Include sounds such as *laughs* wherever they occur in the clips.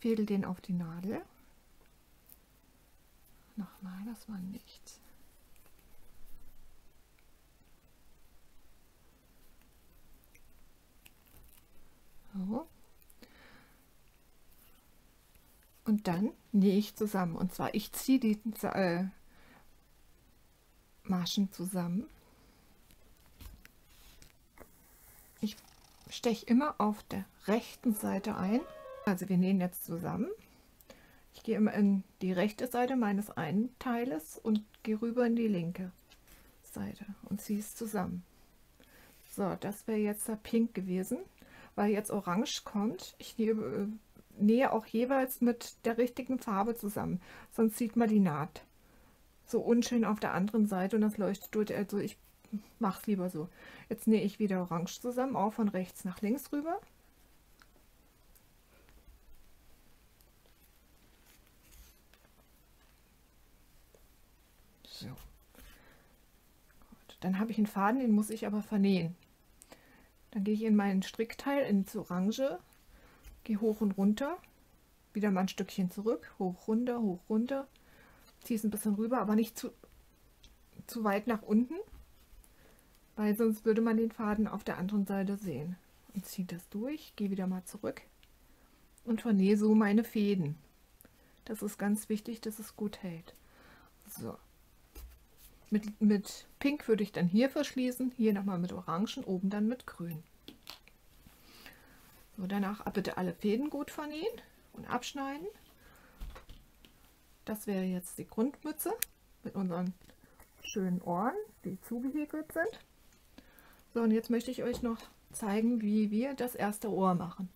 Fädel den auf die Nadel. Nochmal, das war nichts. So. Und dann nähe ich zusammen. Und zwar, ich ziehe die äh, Maschen zusammen. Ich steche immer auf der rechten Seite ein. Also wir nähen jetzt zusammen. Ich gehe immer in die rechte Seite meines einen Teiles und gehe rüber in die linke Seite und ziehe es zusammen. So, das wäre jetzt der Pink gewesen, weil jetzt Orange kommt. Ich äh, nähe auch jeweils mit der richtigen Farbe zusammen, sonst sieht man die Naht so unschön auf der anderen Seite und das leuchtet durch. Also ich mache es lieber so. Jetzt nähe ich wieder orange zusammen, auch von rechts nach links rüber. So. Gut. Dann habe ich einen Faden, den muss ich aber vernähen. Dann gehe ich in meinen Strickteil ins Orange gehe hoch und runter, wieder mal ein Stückchen zurück, hoch, runter, hoch, runter, ziehe es ein bisschen rüber, aber nicht zu, zu weit nach unten, weil sonst würde man den Faden auf der anderen Seite sehen. Und ziehe das durch, gehe wieder mal zurück und vernähe so meine Fäden. Das ist ganz wichtig, dass es gut hält. So. Mit, mit Pink würde ich dann hier verschließen, hier nochmal mit Orangen, oben dann mit Grün. So, danach bitte alle Fäden gut vernähen und abschneiden. Das wäre jetzt die Grundmütze mit unseren schönen Ohren, die zugehäkelt sind. So, und jetzt möchte ich euch noch zeigen, wie wir das erste Ohr machen.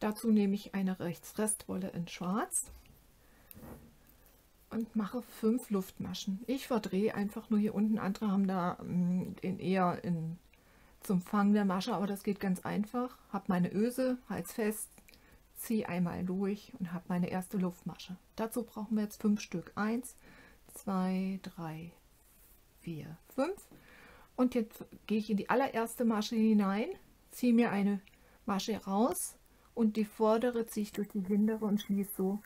Dazu nehme ich eine Rechtsrestwolle in Schwarz und mache fünf Luftmaschen. Ich verdrehe einfach nur hier unten. Andere haben da mm, in eher in zum Fangen der Masche, aber das geht ganz einfach. Habe meine Öse, Hals fest, ziehe einmal durch und habe meine erste Luftmasche. Dazu brauchen wir jetzt fünf Stück. Eins, zwei, drei, vier, fünf. Und jetzt gehe ich in die allererste Masche hinein, ziehe mir eine Masche raus und die vordere ziehe ich durch die hintere und schließe so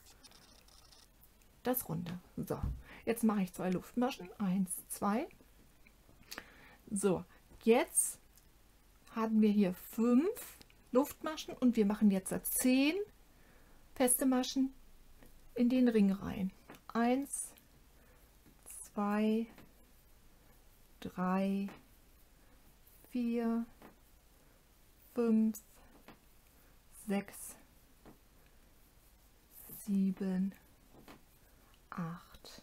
das runde. So, jetzt mache ich zwei Luftmaschen. Eins, zwei. So, jetzt haben wir hier fünf Luftmaschen und wir machen jetzt zehn feste Maschen in den Ring rein. Eins, zwei, drei, vier, fünf, sechs, sieben, acht,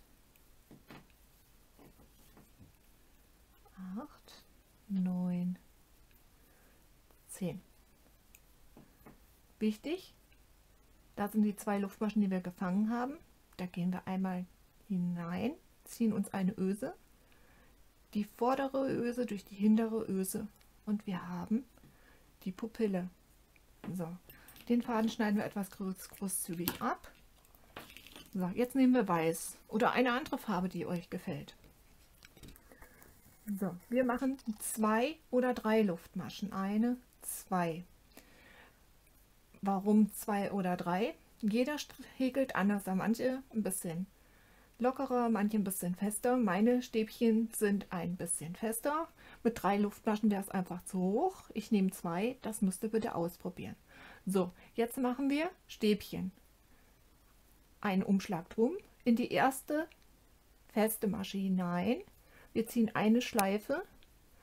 acht, neun, 10. Wichtig, da sind die zwei Luftmaschen, die wir gefangen haben. Da gehen wir einmal hinein, ziehen uns eine Öse, die vordere Öse durch die hintere Öse und wir haben die Pupille. So, den Faden schneiden wir etwas groß, großzügig ab. So, jetzt nehmen wir weiß oder eine andere Farbe, die euch gefällt. So, wir machen zwei oder drei Luftmaschen. Eine, zwei. Warum zwei oder drei? Jeder häkelt anders. Manche ein bisschen lockerer, manche ein bisschen fester. Meine Stäbchen sind ein bisschen fester. Mit drei Luftflaschen wäre es einfach zu hoch. Ich nehme zwei, das müsst ihr bitte ausprobieren. So, jetzt machen wir Stäbchen. Einen Umschlag drum, in die erste feste Masche hinein. Wir ziehen eine Schleife.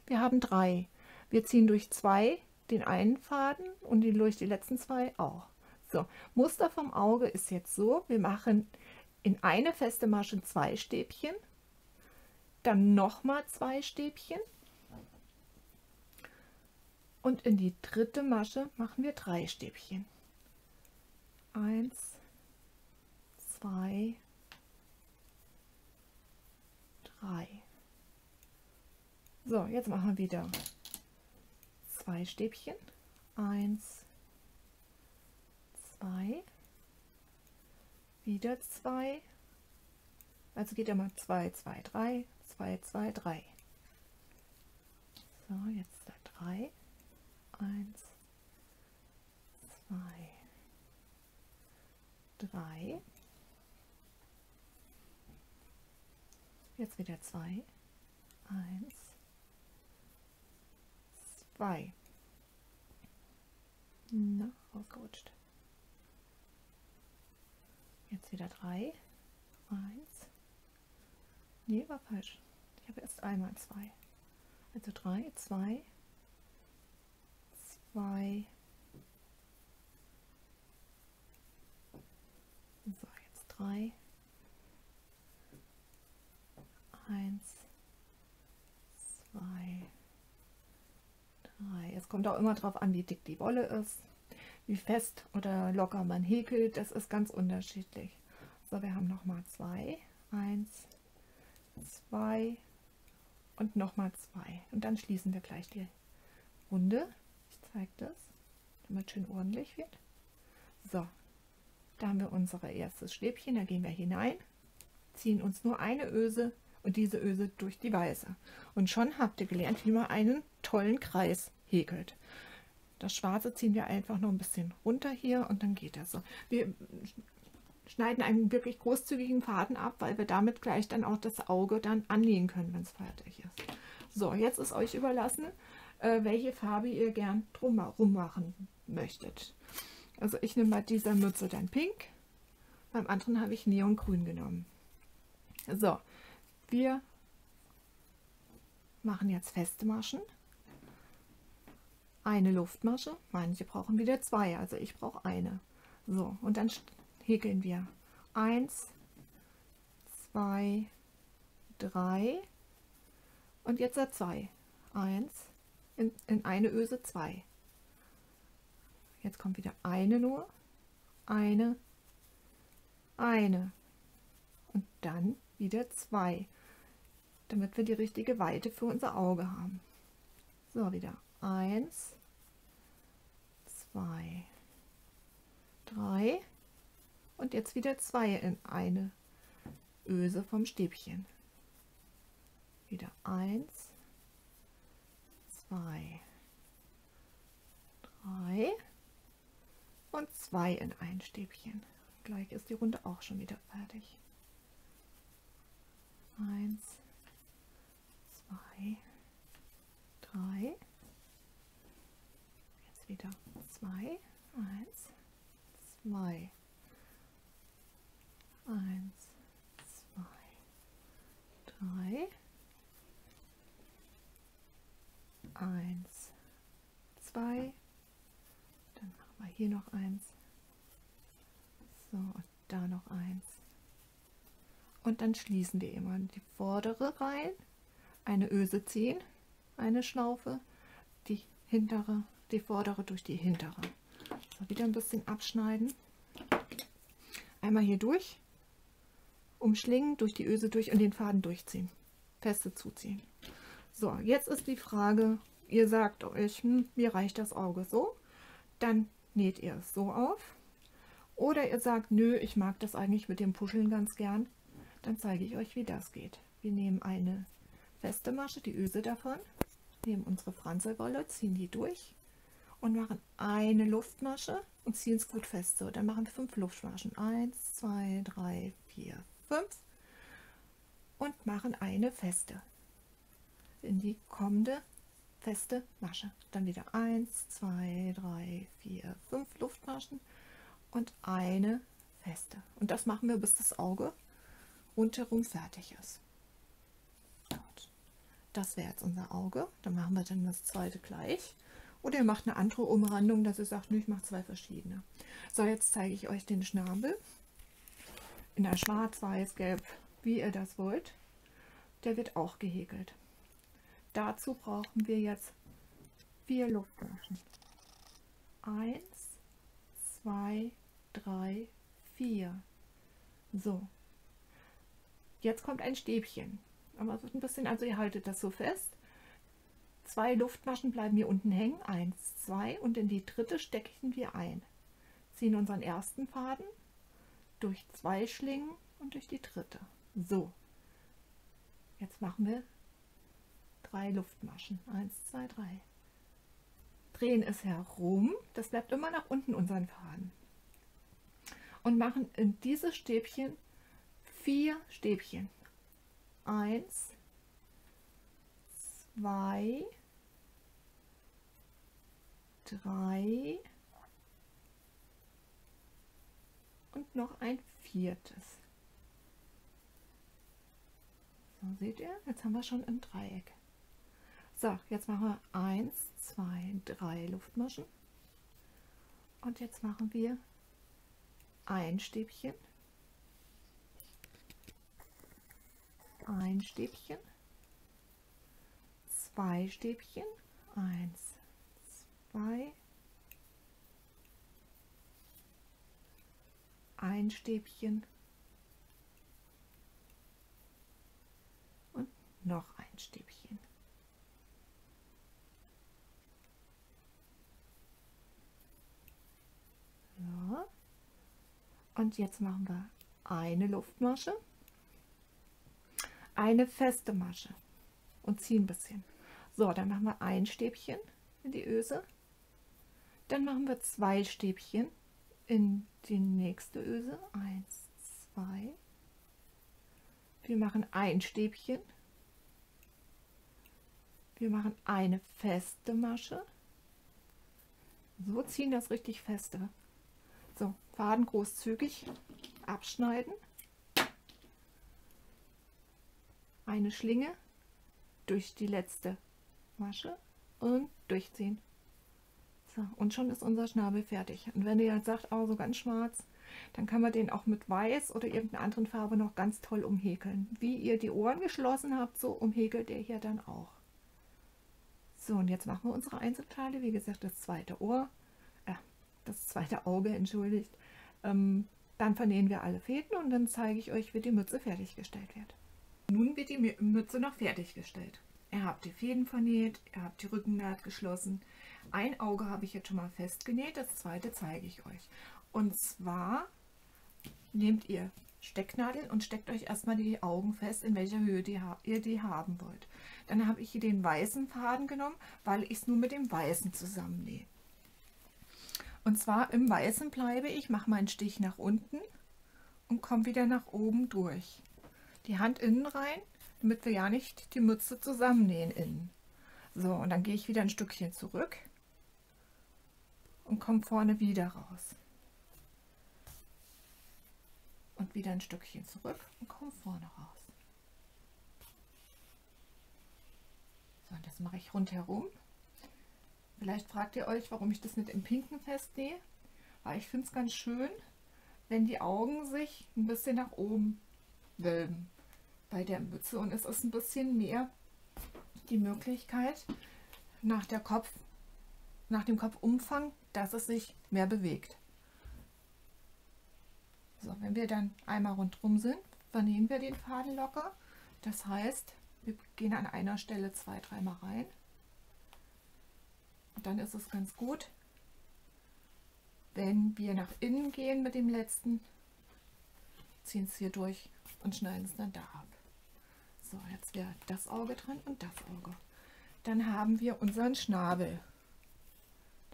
Wir haben drei. Wir ziehen durch zwei den einen Faden und durch die letzten zwei auch. So, Muster vom Auge ist jetzt so, wir machen in eine feste Masche zwei Stäbchen, dann nochmal zwei Stäbchen und in die dritte Masche machen wir drei Stäbchen. Eins, zwei, drei. So, jetzt machen wir wieder zwei Stäbchen. Eins, zwei, wieder zwei. Also geht immer zwei, zwei, drei, zwei, zwei, drei. So, jetzt da drei. Eins, zwei, 2, jetzt wieder 2, 1, 2. Na, rausgerutscht. Jetzt wieder 3, 1. Nee, war falsch. Ich habe erst einmal 2. Also 3, 2, 2. So, jetzt 3, 1, 2, 3. Es kommt auch immer darauf an, wie dick die Wolle ist, wie fest oder locker man häkelt. Das ist ganz unterschiedlich. So, wir haben nochmal 2, 1, 2 und nochmal 2. Und dann schließen wir gleich die Runde. Ich zeige das, damit schön ordentlich wird. So, da haben wir unser erstes Stäbchen. Da gehen wir hinein, ziehen uns nur eine Öse und diese Öse durch die Weiße. Und schon habt ihr gelernt, wie man einen tollen Kreis häkelt. Das Schwarze ziehen wir einfach noch ein bisschen runter hier und dann geht das so. Wir schneiden einen wirklich großzügigen Faden ab, weil wir damit gleich dann auch das Auge dann anlegen können, wenn es fertig ist. So, jetzt ist euch überlassen, äh, welche Farbe ihr gern drumherum machen möchtet. Also ich nehme bei dieser Mütze dann pink, beim anderen habe ich Neongrün genommen. So, wir machen jetzt feste Maschen. Eine Luftmasche, manche brauchen wieder zwei, also ich brauche eine. So, und dann häkeln wir 1, 2, 3 und jetzt 2. 1 in, in eine Öse 2. Jetzt kommt wieder eine nur, eine, eine und dann wieder zwei, damit wir die richtige Weite für unser Auge haben. So, wieder eins, zwei, drei und jetzt wieder zwei in eine Öse vom Stäbchen. Wieder eins, zwei, drei und zwei in ein Stäbchen. Gleich ist die Runde auch schon wieder fertig. Eins, zwei, drei. Jetzt wieder zwei, eins, zwei, eins, zwei, drei, eins, zwei, mal hier noch eins. So, und da noch eins. Und dann schließen wir immer die vordere rein, eine Öse ziehen, eine Schlaufe, die hintere, die vordere durch die hintere. So, wieder ein bisschen abschneiden. Einmal hier durch, umschlingen, durch die Öse durch und den Faden durchziehen. Feste zuziehen. So, jetzt ist die Frage, ihr sagt euch, hm, mir reicht das Auge so. Dann näht ihr es so auf. Oder ihr sagt, nö, ich mag das eigentlich mit dem Puscheln ganz gern. Dann zeige ich euch, wie das geht. Wir nehmen eine feste Masche, die Öse davon, nehmen unsere Franzelwolle, ziehen die durch und machen eine Luftmasche und ziehen es gut fest. So, dann machen wir fünf Luftmaschen. Eins, zwei, drei, vier, fünf und machen eine feste in die kommende feste Masche. Dann wieder 1, 2, 3, 4, 5 Luftmaschen und eine feste. Und das machen wir, bis das Auge rundherum fertig ist. Das wäre jetzt unser Auge. Dann machen wir dann das zweite gleich. Oder ihr macht eine andere Umrandung, dass ihr sagt, ich mache zwei verschiedene. So, jetzt zeige ich euch den Schnabel. In der Schwarz, Weiß, Gelb, wie ihr das wollt. Der wird auch gehäkelt. Dazu brauchen wir jetzt vier Luftflaschen. Eins, zwei, drei, vier. So. Jetzt kommt ein Stäbchen. Aber es wird ein bisschen, also ihr haltet das so fest. Zwei Luftmaschen bleiben hier unten hängen. Eins, zwei und in die dritte stecken wir ein. Ziehen unseren ersten Faden durch zwei Schlingen und durch die dritte. So. Jetzt machen wir drei Luftmaschen. Eins, zwei, drei. Drehen es herum. Das bleibt immer nach unten unseren Faden. und machen in diese Stäbchen vier Stäbchen. Eins, zwei, drei und noch ein viertes. So seht ihr, jetzt haben wir schon ein Dreieck. So, jetzt machen wir eins, zwei, drei Luftmaschen. Und jetzt machen wir ein Stäbchen, ein Stäbchen, zwei Stäbchen, eins, zwei, ein Stäbchen. Und noch ein Stäbchen. Ja. Und jetzt machen wir eine Luftmasche, eine feste Masche und ziehen ein bisschen. So, dann machen wir ein Stäbchen in die Öse. Dann machen wir zwei Stäbchen in die nächste Öse. Eins, zwei. Wir machen ein Stäbchen. Wir machen eine feste Masche. So ziehen das richtig feste. So, Faden großzügig abschneiden. Eine Schlinge durch die letzte Masche und durchziehen. So, und schon ist unser Schnabel fertig. Und wenn ihr jetzt sagt, oh, so ganz schwarz, dann kann man den auch mit weiß oder irgendeiner anderen Farbe noch ganz toll umhäkeln. Wie ihr die Ohren geschlossen habt, so umhäkelt ihr hier dann auch. So, und jetzt machen wir unsere Einzelteile. Wie gesagt, das zweite Ohr, äh, das zweite Auge, *laughs* entschuldigt. Ähm, dann vernähen wir alle Fäden und dann zeige ich euch, wie die Mütze fertiggestellt wird. Nun wird die Mütze noch fertiggestellt. Ihr habt die Fäden vernäht, ihr habt die Rückennaht geschlossen. Ein Auge habe ich jetzt schon mal festgenäht, das zweite zeige ich euch. Und zwar nehmt ihr Stecknadeln und steckt euch erstmal die Augen fest, in welcher Höhe die, ihr die haben wollt. Dann habe ich hier den weißen Faden genommen, weil ich es nur mit dem weißen zusammennähe. Und zwar im weißen bleibe ich, mache meinen Stich nach unten und komme wieder nach oben durch. Die Hand innen rein, damit wir ja nicht die Mütze zusammennähen innen. So, und dann gehe ich wieder ein Stückchen zurück und komme vorne wieder raus. Und wieder ein Stückchen zurück und komme vorne raus. So, und das mache ich rundherum. Vielleicht fragt ihr euch, warum ich das nicht im Pinken festnähe. Weil ich finde es ganz schön, wenn die Augen sich ein bisschen nach oben wölben bei der Mütze. Und es ist ein bisschen mehr die Möglichkeit nach, der Kopf, nach dem Kopfumfang, dass es sich mehr bewegt. So, wenn wir dann einmal rundherum sind, vernähen wir den Faden locker. Das heißt, wir gehen an einer Stelle zwei, dreimal rein. Und dann ist es ganz gut, wenn wir nach innen gehen mit dem letzten, ziehen es hier durch und schneiden es dann da ab. So, jetzt wäre das Auge dran und das Auge. Dann haben wir unseren Schnabel.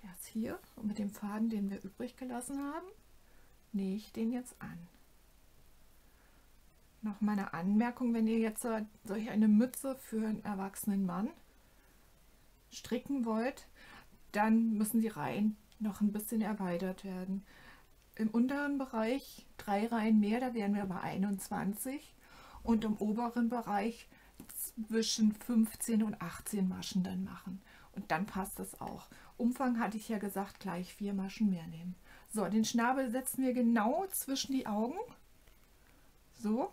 Der ist hier und mit dem Faden, den wir übrig gelassen haben, nähe ich den jetzt an. Noch meine Anmerkung, wenn ihr jetzt solch eine Mütze für einen erwachsenen Mann stricken wollt, dann müssen die Reihen noch ein bisschen erweitert werden. Im unteren Bereich drei Reihen mehr, da wären wir bei 21 und im oberen Bereich zwischen 15 und 18 Maschen dann machen. Und dann passt es auch. Umfang hatte ich ja gesagt, gleich vier Maschen mehr nehmen. So, den Schnabel setzen wir genau zwischen die Augen. So.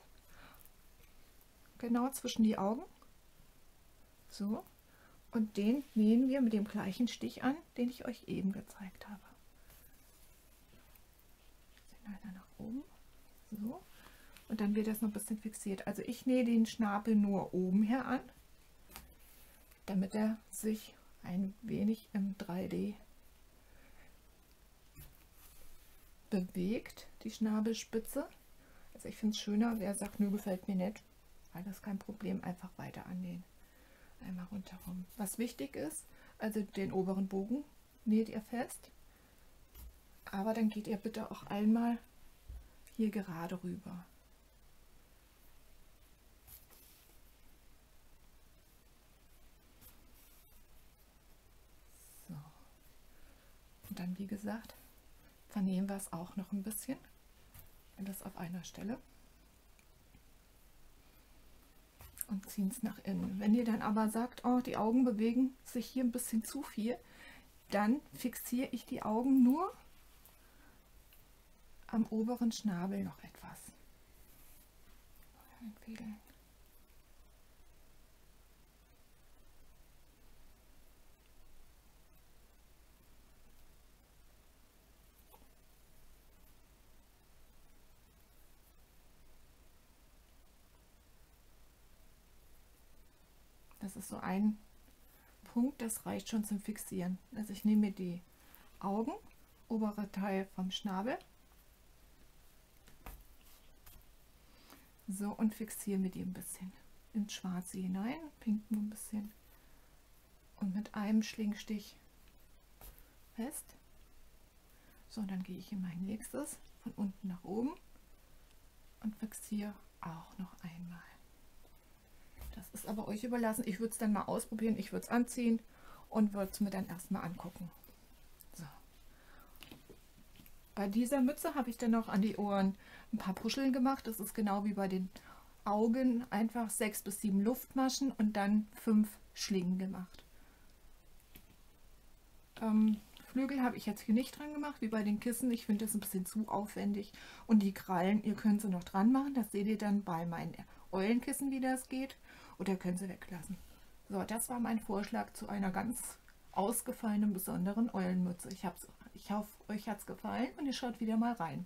Genau zwischen die Augen. So. Und den nähen wir mit dem gleichen Stich an, den ich euch eben gezeigt habe. nach oben. So. Und dann wird das noch ein bisschen fixiert. Also ich nähe den Schnabel nur oben her an, damit er sich ein wenig im 3D bewegt, die Schnabelspitze. Also ich finde es schöner, wer sagt, nö, gefällt mir nicht, weil das kein Problem, einfach weiter annähen. Einmal rundherum. Was wichtig ist, also den oberen Bogen näht ihr fest, aber dann geht ihr bitte auch einmal hier gerade rüber. Und dann, wie gesagt, vernähen wir es auch noch ein bisschen. Das auf einer Stelle. Und ziehen es nach innen. Wenn ihr dann aber sagt, oh, die Augen bewegen sich hier ein bisschen zu viel, dann fixiere ich die Augen nur am oberen Schnabel noch etwas. Einfädeln. Das ist so ein Punkt, das reicht schon zum Fixieren. Also ich nehme die Augen, obere Teil vom Schnabel So, und fixiere mit ihm ein bisschen ins Schwarze hinein, pink nur ein bisschen. Und mit einem Schlingstich fest. So, dann gehe ich in mein nächstes, von unten nach oben und fixiere auch noch einmal. Das ist aber euch überlassen. Ich würde es dann mal ausprobieren. Ich würde es anziehen und würde es mir dann erstmal angucken. So. Bei dieser Mütze habe ich dann noch an die Ohren ein paar Puscheln gemacht. Das ist genau wie bei den Augen. Einfach sechs bis sieben Luftmaschen und dann fünf Schlingen gemacht. Ähm, Flügel habe ich jetzt hier nicht dran gemacht, wie bei den Kissen. Ich finde das ein bisschen zu aufwendig. Und die Krallen, ihr könnt sie noch dran machen. Das seht ihr dann bei meinen Eulenkissen, wie das geht. Oder könnt sie weglassen. So, das war mein Vorschlag zu einer ganz ausgefallenen, besonderen Eulenmütze. Ich, ich hoffe, euch hat es gefallen und ihr schaut wieder mal rein.